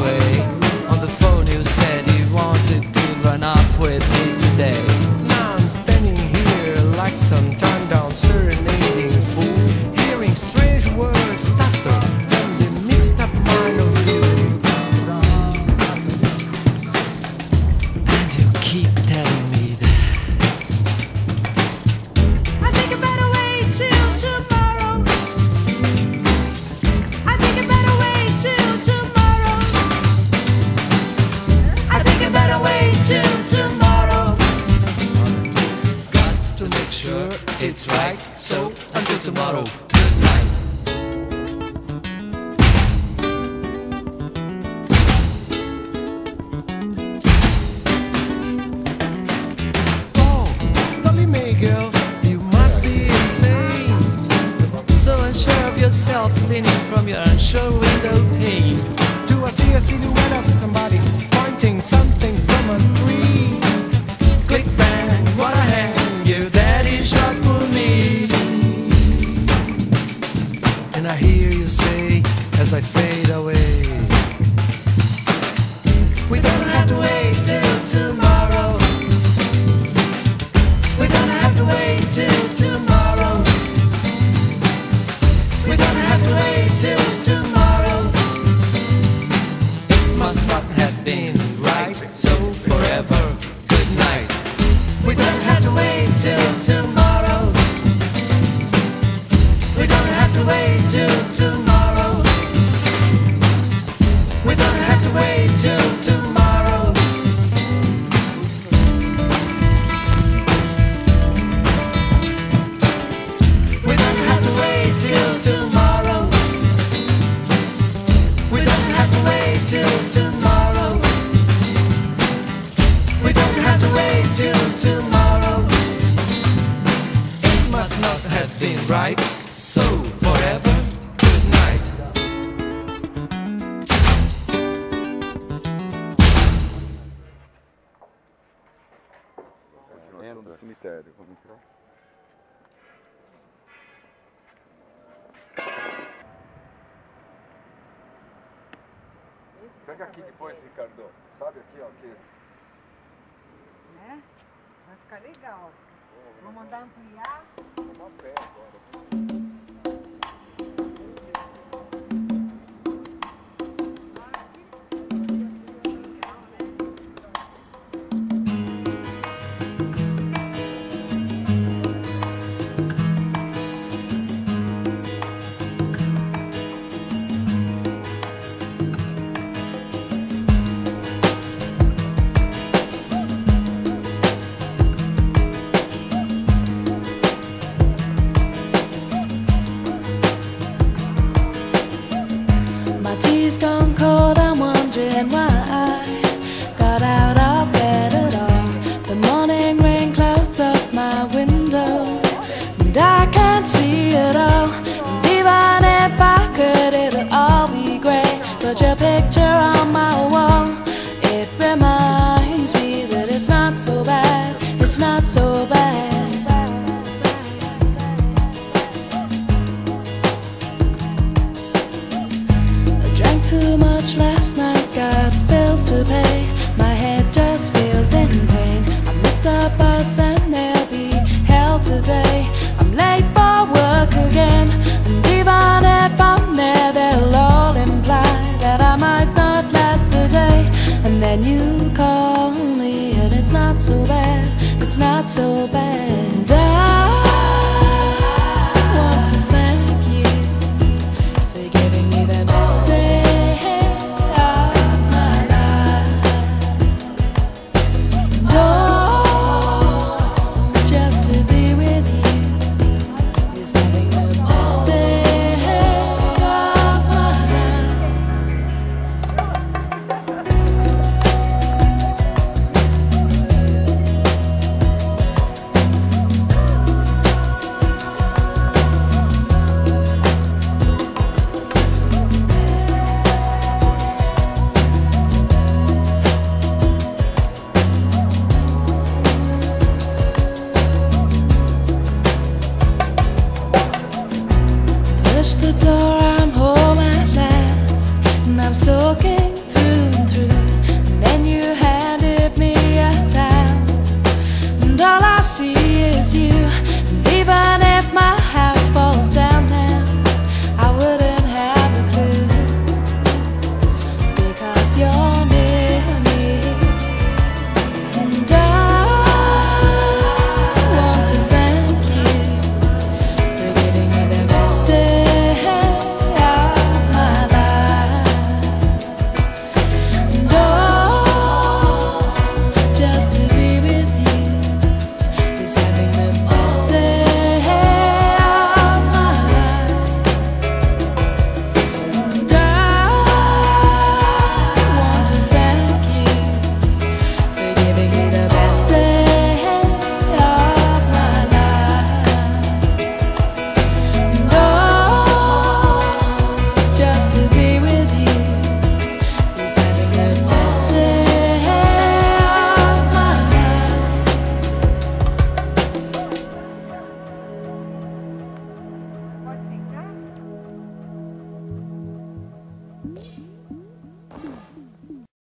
way. Oh, of yourself, leaning from your unsure window pane. Do I see a silhouette of somebody pointing something from a tree? I hear you say as I fade away. We don't right. So forever, good night. Entra no cemitério, vamos entrar. Pega aqui depois, Ricardo. Sabe aqui, ó, que né? Vai ficar legal. Vou mandar ampliar. Uma pé agora. But your picture on my wall, it reminds me that it's not so bad, it's not so bad. I drank too much last night, got bills to pay. My head just feels in pain. I missed the bus and there'll be hell today. I'm late for work again, and even if I'm so bad, it's not so bad.